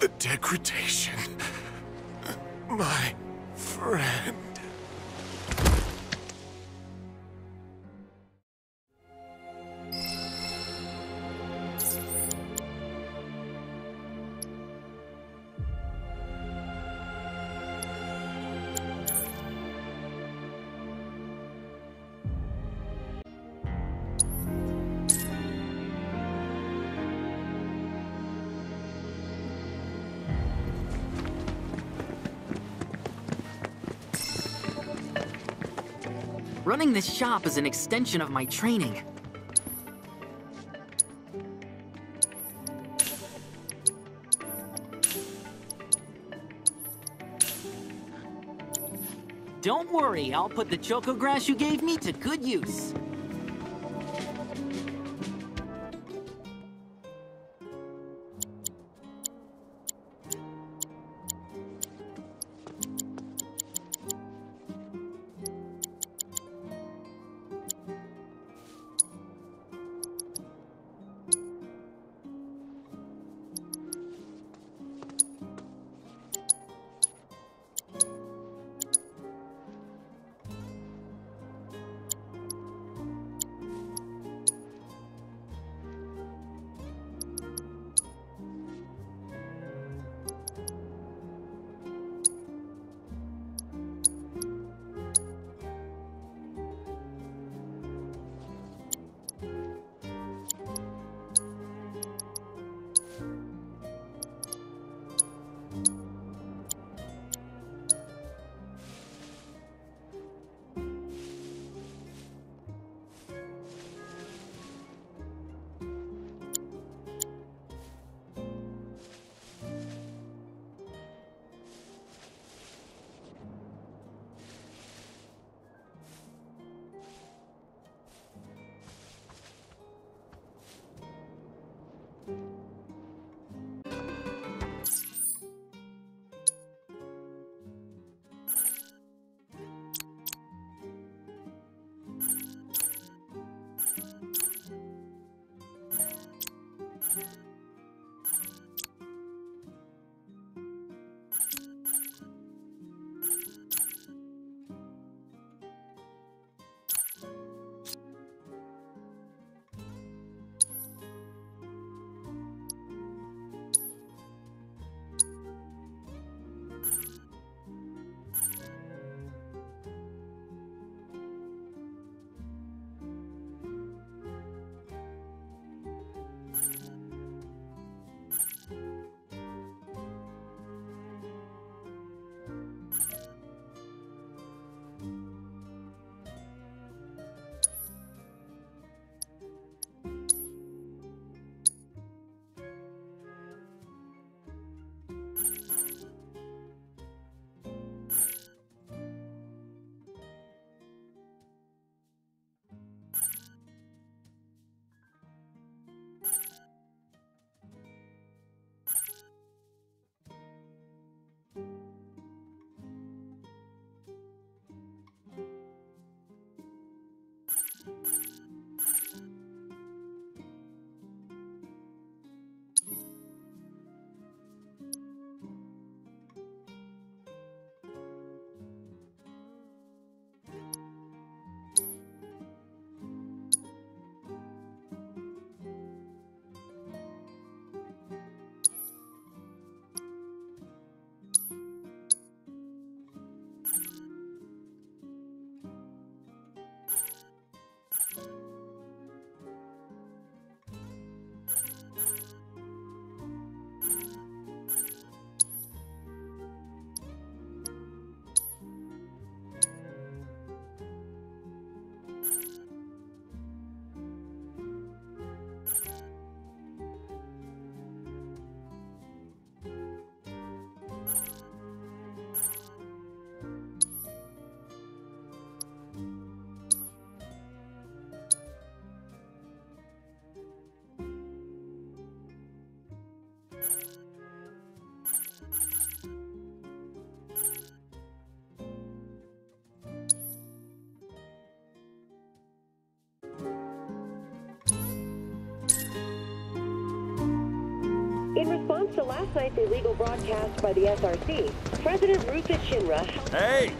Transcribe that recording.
the degradation. My friend. Running this shop is an extension of my training. Don't worry, I'll put the choco grass you gave me to good use. In response to last night's illegal broadcast by the SRC, President Rufus Shinra Hey,